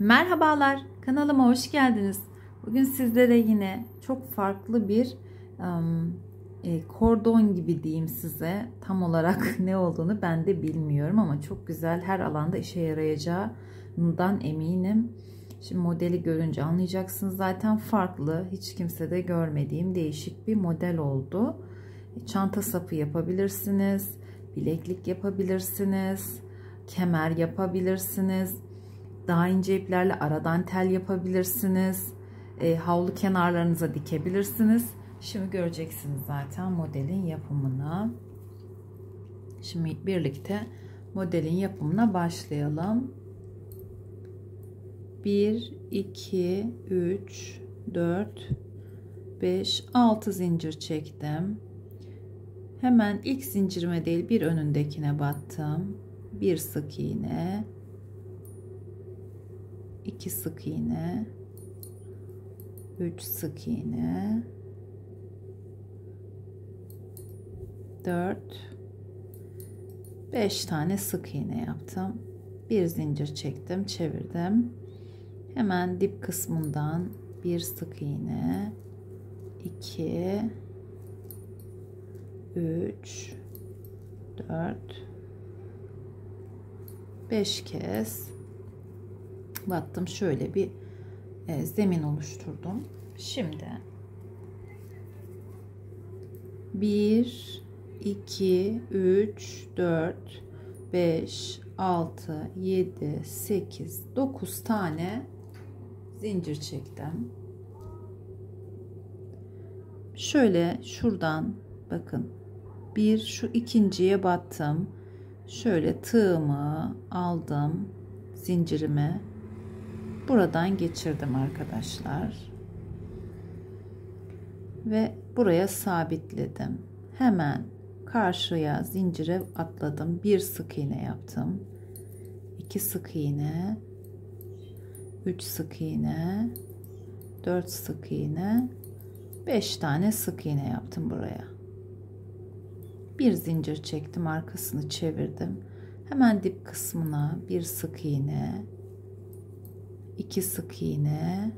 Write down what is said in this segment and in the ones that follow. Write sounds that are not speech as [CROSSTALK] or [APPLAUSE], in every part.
Merhabalar, kanalıma hoş geldiniz. Bugün sizlere yine çok farklı bir e, kordon gibi diyeyim size. Tam olarak [LAUGHS] ne olduğunu ben de bilmiyorum ama çok güzel her alanda işe yarayacağından eminim. Şimdi modeli görünce anlayacaksınız zaten farklı, hiç kimse de görmediğim değişik bir model oldu. Çanta sapı yapabilirsiniz, bileklik yapabilirsiniz, kemer yapabilirsiniz daha ince iplerle aradan tel yapabilirsiniz. E, havlu kenarlarınıza dikebilirsiniz. Şimdi göreceksiniz zaten modelin yapımını. Şimdi birlikte modelin yapımına başlayalım. 1, 2, 3, 4, 5, 6 zincir çektim. Hemen ilk zincirime değil bir önündekine battım. Bir sık iğne 2 sık iğne. 3 sık iğne. 4 5 tane sık iğne yaptım. Bir zincir çektim çevirdim. Hemen dip kısmından bir sık iğne. 2 3 4 5 kez battım şöyle bir e, zemin oluşturdum. Şimdi 1 2 3 4 5 6 7 8 9 tane zincir çektim. Şöyle şuradan bakın. Bir şu ikinciye battım. Şöyle tığımı aldım zincirimi buradan geçirdim arkadaşlar. Ve buraya sabitledim. Hemen karşıya zincire atladım. Bir sık iğne yaptım. iki sık iğne, üç sık iğne, dört sık iğne, beş tane sık iğne yaptım buraya. Bir zincir çektim, arkasını çevirdim. Hemen dip kısmına bir sık iğne, 2 sık iğne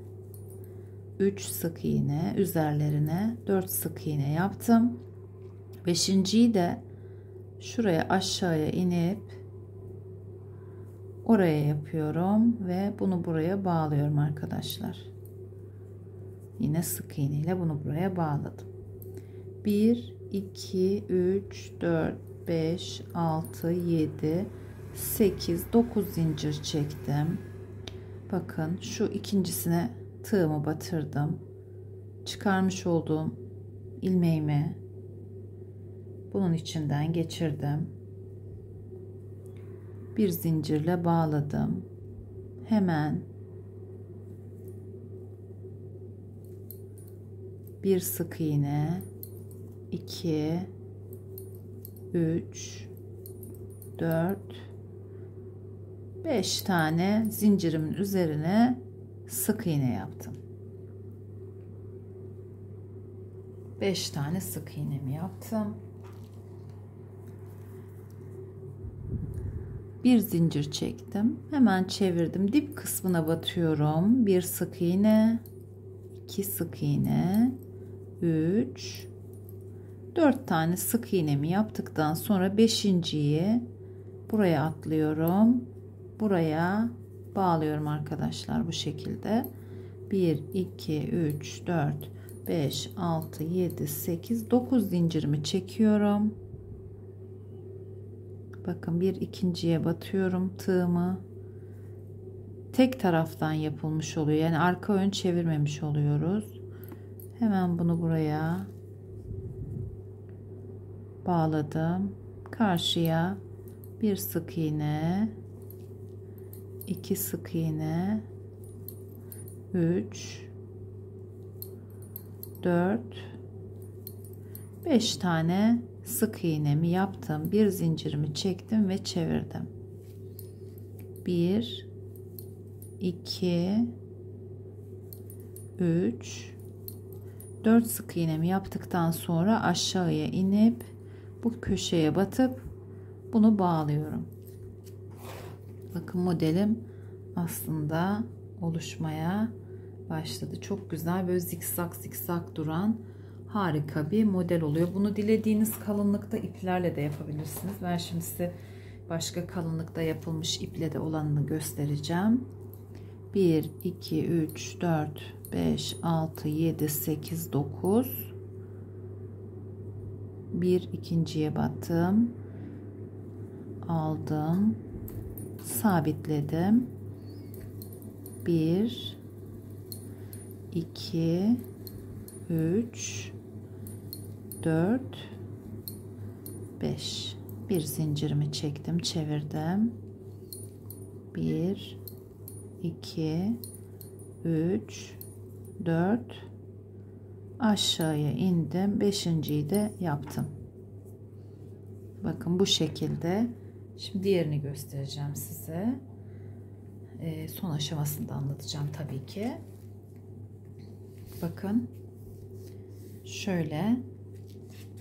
3 sık iğne üzerlerine 4 sık iğne yaptım. Beşinciyi de şuraya aşağıya inip oraya yapıyorum ve bunu buraya bağlıyorum arkadaşlar. Yine sık iğne ile bunu buraya bağladım. 1 2 3 4 5 6 7 8 9 zincir çektim Bakın şu ikincisine tığımı batırdım. Çıkarmış olduğum ilmeğimi bunun içinden geçirdim. Bir zincirle bağladım. Hemen bir sık iğne 2 3 4 5 tane zincirimin üzerine sık iğne yaptım. 5 tane sık iğnemi yaptım. Bir zincir çektim. Hemen çevirdim. Dip kısmına batıyorum. Bir sık iğne, iki sık iğne, 3 4 tane sık iğnemi yaptıktan sonra beşinciyi buraya atlıyorum buraya bağlıyorum arkadaşlar bu şekilde. 1 2 3 4 5 6 7 8 9 zincirimi çekiyorum. Bakın bir ikinciye batıyorum tığımı. Tek taraftan yapılmış oluyor. Yani arka ön çevirmemiş oluyoruz. Hemen bunu buraya bağladım. Karşıya bir sık iğne 2 sık iğne. 3 4 5 tane sık iğnemi yaptım. Bir zincirimi çektim ve çevirdim. 1 2 3 4 sık iğnemi yaptıktan sonra aşağıya inip bu köşeye batıp bunu bağlıyorum Bakın modelim aslında oluşmaya başladı. Çok güzel böyle zikzak zikzak duran harika bir model oluyor. Bunu dilediğiniz kalınlıkta iplerle de yapabilirsiniz. Ben şimdi size başka kalınlıkta yapılmış iple de olanını göstereceğim. 1, 2, 3, 4, 5, 6, 7, 8, 9. Bir ikinciye battım. Aldım. Sabitledim. 1, 2, 3, 4, 5. Bir zincirimi çektim, çevirdim. 1, 2, 3, 4 aşağıya indim. Beşinciyi de yaptım. Bakın bu şekilde. Şimdi diğerini göstereceğim size. Ee, son aşamasında anlatacağım tabii ki. Bakın. Şöyle.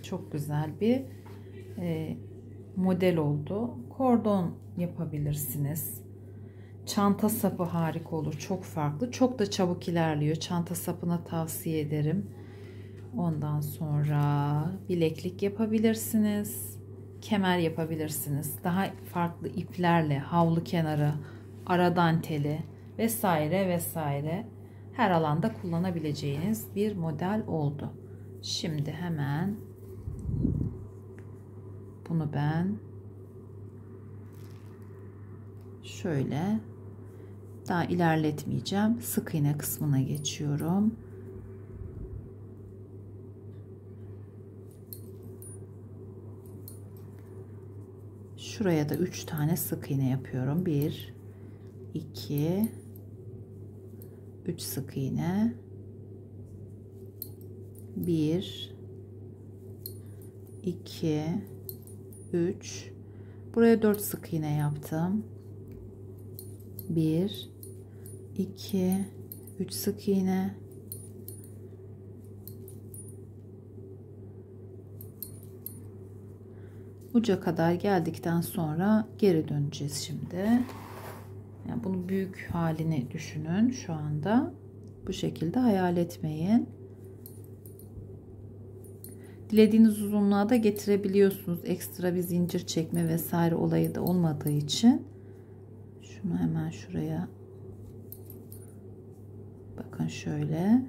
Çok güzel bir e, model oldu. Kordon yapabilirsiniz. Çanta sapı harika olur. Çok farklı. Çok da çabuk ilerliyor. Çanta sapına tavsiye ederim. Ondan sonra bileklik yapabilirsiniz. Kemer yapabilirsiniz. Daha farklı iplerle havlu kenarı, ara danteli vesaire vesaire her alanda kullanabileceğiniz bir model oldu. Şimdi hemen bunu ben şöyle daha ilerletmeyeceğim. Sık iğne kısmına geçiyorum. Şuraya da 3 tane sık iğne yapıyorum. 1 2 3 sık iğne. 1 2 3 buraya 4 sık iğne yaptım. 1 2 3 sık iğne uca kadar geldikten sonra geri döneceğiz şimdi. Yani bunu büyük halini düşünün şu anda. Bu şekilde hayal etmeyin. Dilediğiniz uzunluğa da getirebiliyorsunuz. Ekstra bir zincir çekme vesaire olayı da olmadığı için. Şunu hemen şuraya bakın şöyle.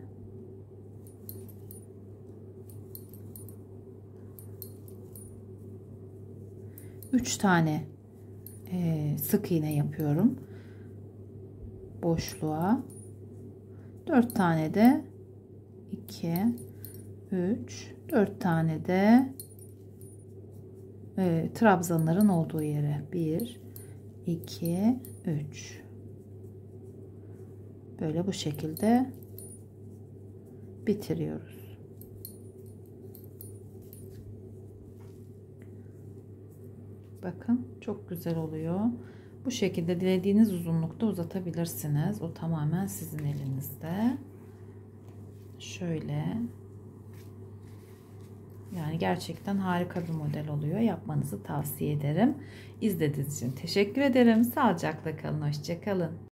Üç tane e, sık iğne yapıyorum. Boşluğa. 4 tane de 2 3 4 tane de e, trabzanların olduğu yere. 1 2 3 böyle bu şekilde bitiriyoruz. Bakın çok güzel oluyor. Bu şekilde dilediğiniz uzunlukta uzatabilirsiniz. O tamamen sizin elinizde. Şöyle. Yani gerçekten harika bir model oluyor. Yapmanızı tavsiye ederim. İzlediğiniz için teşekkür ederim. Sağlıcakla kalın. Hoşçakalın.